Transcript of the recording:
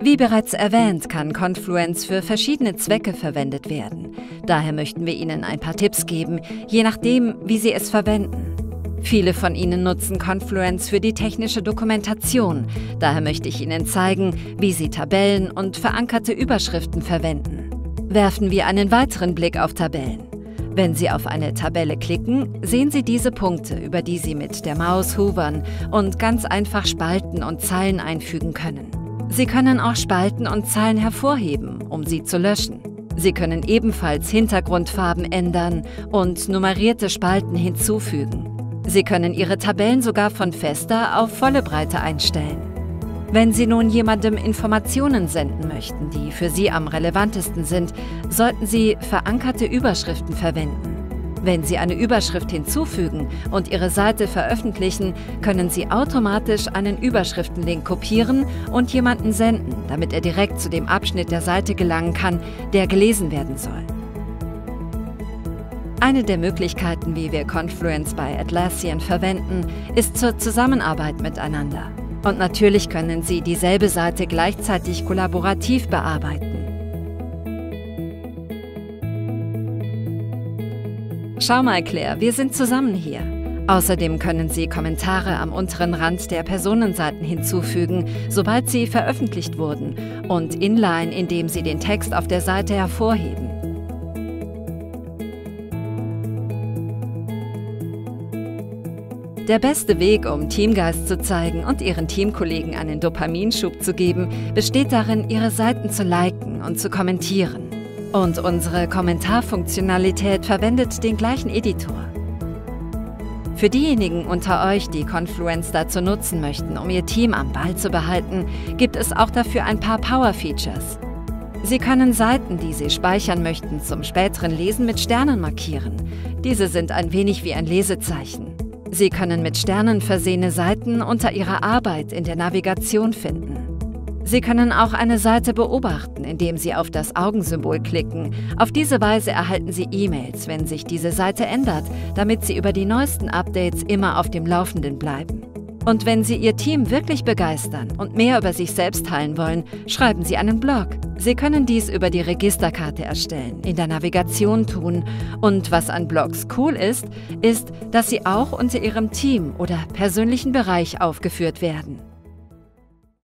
Wie bereits erwähnt, kann Confluence für verschiedene Zwecke verwendet werden. Daher möchten wir Ihnen ein paar Tipps geben, je nachdem, wie Sie es verwenden. Viele von Ihnen nutzen Confluence für die technische Dokumentation. Daher möchte ich Ihnen zeigen, wie Sie Tabellen und verankerte Überschriften verwenden. Werfen wir einen weiteren Blick auf Tabellen. Wenn Sie auf eine Tabelle klicken, sehen Sie diese Punkte, über die Sie mit der Maus hovern und ganz einfach Spalten und Zeilen einfügen können. Sie können auch Spalten und Zeilen hervorheben, um sie zu löschen. Sie können ebenfalls Hintergrundfarben ändern und nummerierte Spalten hinzufügen. Sie können Ihre Tabellen sogar von fester auf volle Breite einstellen. Wenn Sie nun jemandem Informationen senden möchten, die für Sie am relevantesten sind, sollten Sie verankerte Überschriften verwenden. Wenn Sie eine Überschrift hinzufügen und Ihre Seite veröffentlichen, können Sie automatisch einen Überschriftenlink kopieren und jemanden senden, damit er direkt zu dem Abschnitt der Seite gelangen kann, der gelesen werden soll. Eine der Möglichkeiten, wie wir Confluence bei Atlassian verwenden, ist zur Zusammenarbeit miteinander. Und natürlich können Sie dieselbe Seite gleichzeitig kollaborativ bearbeiten. Schau mal, Claire, wir sind zusammen hier. Außerdem können Sie Kommentare am unteren Rand der Personenseiten hinzufügen, sobald sie veröffentlicht wurden, und inline, indem Sie den Text auf der Seite hervorheben. Der beste Weg, um Teamgeist zu zeigen und Ihren Teamkollegen einen Dopaminschub zu geben, besteht darin, Ihre Seiten zu liken und zu kommentieren. Und unsere Kommentarfunktionalität verwendet den gleichen Editor. Für diejenigen unter euch, die Confluence dazu nutzen möchten, um ihr Team am Ball zu behalten, gibt es auch dafür ein paar Power-Features. Sie können Seiten, die Sie speichern möchten, zum späteren Lesen mit Sternen markieren. Diese sind ein wenig wie ein Lesezeichen. Sie können mit Sternen versehene Seiten unter Ihrer Arbeit in der Navigation finden. Sie können auch eine Seite beobachten, indem Sie auf das Augensymbol klicken. Auf diese Weise erhalten Sie E-Mails, wenn sich diese Seite ändert, damit Sie über die neuesten Updates immer auf dem Laufenden bleiben. Und wenn Sie Ihr Team wirklich begeistern und mehr über sich selbst teilen wollen, schreiben Sie einen Blog. Sie können dies über die Registerkarte erstellen, in der Navigation tun. Und was an Blogs cool ist, ist, dass sie auch unter Ihrem Team oder persönlichen Bereich aufgeführt werden.